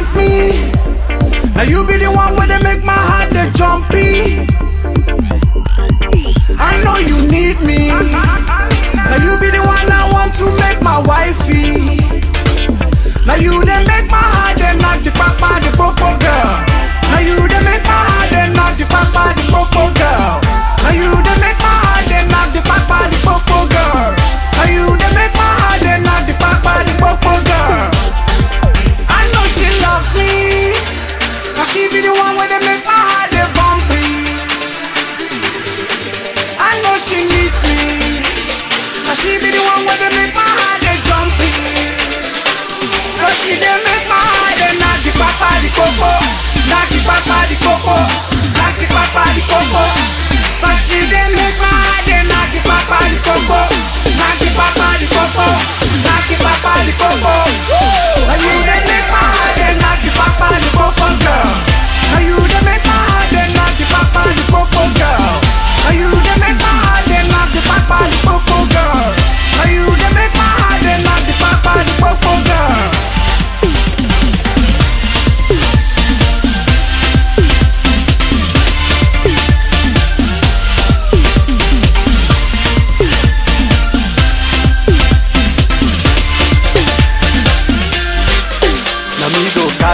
want me. Now you be the one where they make my heart they jumpy. I know you Now she be the one where they make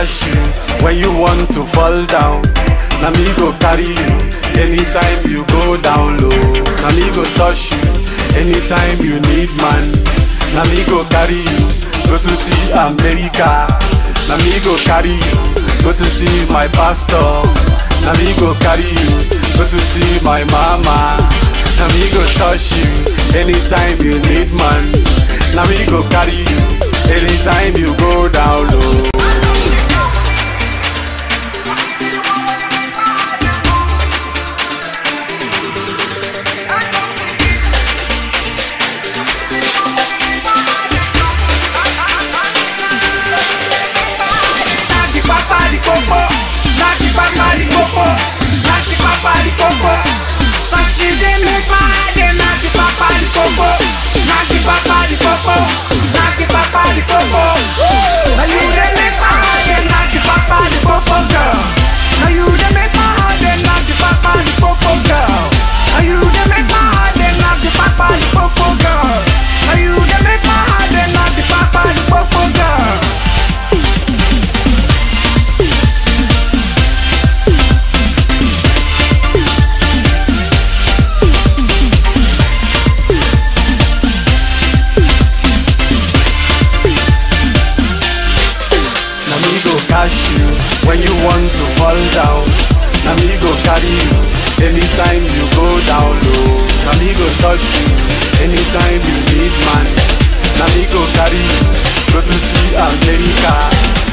catch you when you want to fall down. Na me go carry you anytime you go down low. Na me go touch you anytime you need man. Na me go carry you go to see America. Na me go carry you go to see my pastor. Na me go carry you go to see my mama. Na me go touch you anytime you need man. Na me go carry you anytime you go down low. When you want to fall down, na me go carry you. Anytime you go down oh, low, na me go touch you. Anytime you need man, na me go carry you. Go to see America.